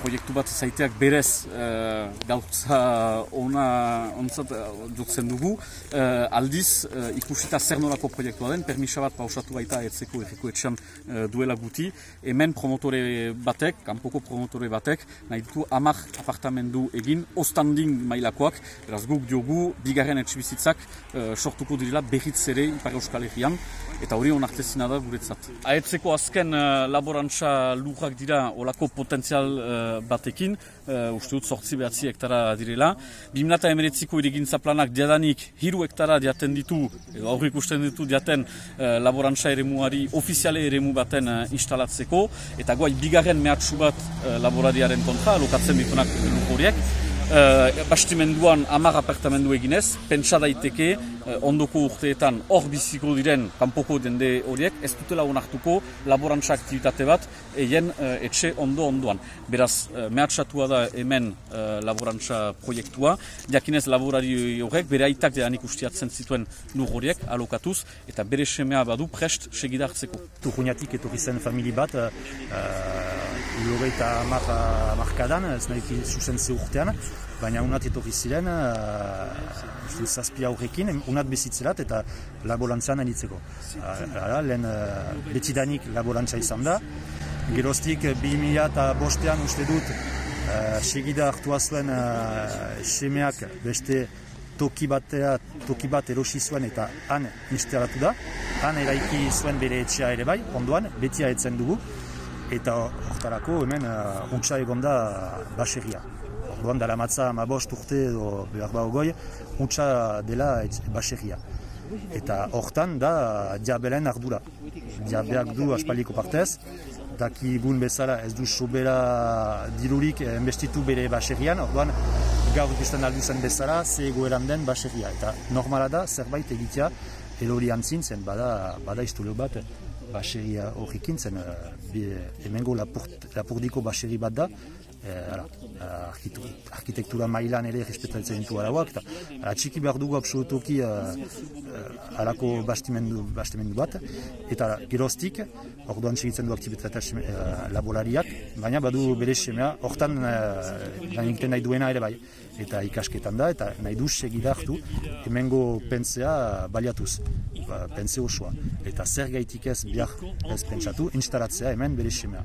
proiektu bat zaiteak berez uh, gautza ona onzat jotzen dugu. Uh, aldiz, uh, ikusita zer nolako proiektua den, permisa bat pausatu baita etzeko etiko etxan uh, duela guti. Hemen promotore batek, kanpoko promotore batek, nahi ditu amak apartamendu egin, ostanding mailakoak, beraz guk diogu, bigarren etxibizitzak uh, sortuko direla berriz ere Ipar Euskal Herrian, eta hori onartezina da guretzat. Aetzeko azken uh, laborantza lujak dira olako potentzial uh, batekin, uh, uste dut sortzi behatzi hektara direla. Bimnata emeretziko irigintza planak diadanik hiru hektara diaten ditu, edo aurrik usten ditu diaten uh, laborantza ere muari ofiziale ere baten uh, instalatzeko, eta guai bigarren mehatsu bat uh, laborariaren kontra, lokatzen ditunak lujoriek. Uh, bastimenduan amar apartamendu eginez, pentsa daiteke uh, ondoko urteetan hor biziko diren kanpoko dende horiek, ez dutela onartuko laborantza aktivitate bat eien uh, etxe ondo ondoan. Beraz, uh, mehatsatua da hemen uh, laborantza proiektua, jakinez laborari horrek bere aitak deanik ustiatzen zituen lur horiek alokatuz, eta bere semea badu prest segida hartzeko. Turruñatik etorri zen famili bat, uh, logeita markadan, ez nahi zuzen urtean, baina unat etorri ziren, uh, zazpi aurrekin, unat bezitzelat eta laborantzan anitzeko. Uh, lehen uh, betidanik laborantza izan da, geroztik bi mila eta bostean uste dut uh, segida hartua zuen uh, semeak beste toki, batea, toki bat erosi zuen eta han instalatu da, han eraiki zuen bere etxea ere bai, ondoan, betia etzen dugu, eta hortarako hemen uh, untsa egon da baserria. Orduan dara matza ma bost urte edo behar ba ogoi, untsa dela baserria. Eta hortan da diabelen ardura. Diabeak du aspaliko partez, daki gun bezala ez du sobera dirurik enbestitu bere baserrian, orduan gaur ikusten aldu zen bezala, ze egoeran den baserria. Eta normala da zerbait egitea elori antzin zen, bada, bada iztuleo bat baseria horrekin zen, hemengo lapurdiko baserri bat da, arkitektura mailan ere respetatzen ditu arauak, eta atxiki behar dugu absolutoki alako bastimendu, bastimendu bat, eta geroztik, orduan segitzen du aktibitatea laborariak, baina badu bere semea, hortan lan egiten nahi duena ere bai, eta ikasketan da, eta nahi du segida hartu, hemengo pentsea baliatuz, ba, pense osoa. Eta zer gaitik ez bihar ez pentsatu, instalatzea hemen bere semea.